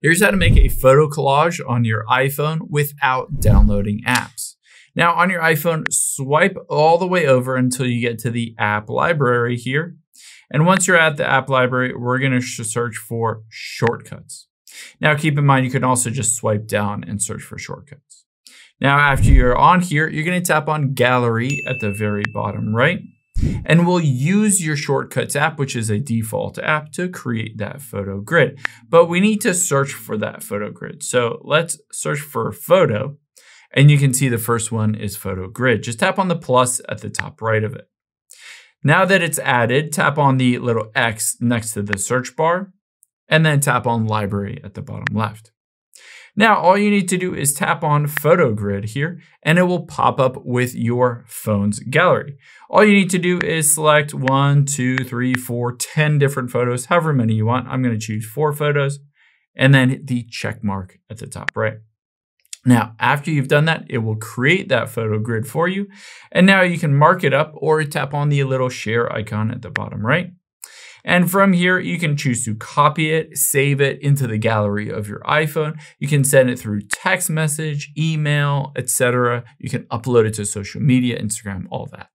Here's how to make a photo collage on your iPhone without downloading apps. Now on your iPhone, swipe all the way over until you get to the app library here. And once you're at the app library, we're gonna search for shortcuts. Now keep in mind, you can also just swipe down and search for shortcuts. Now after you're on here, you're gonna tap on gallery at the very bottom right. And we'll use your Shortcuts app, which is a default app, to create that photo grid. But we need to search for that photo grid. So let's search for photo. And you can see the first one is photo grid. Just tap on the plus at the top right of it. Now that it's added, tap on the little X next to the search bar, and then tap on library at the bottom left. Now, all you need to do is tap on Photo Grid here, and it will pop up with your phone's gallery. All you need to do is select one, two, three, four, 10 different photos, however many you want. I'm gonna choose four photos, and then the check mark at the top right. Now, after you've done that, it will create that photo grid for you. And now you can mark it up or tap on the little share icon at the bottom right. And from here, you can choose to copy it, save it into the gallery of your iPhone. You can send it through text message, email, etc. You can upload it to social media, Instagram, all that.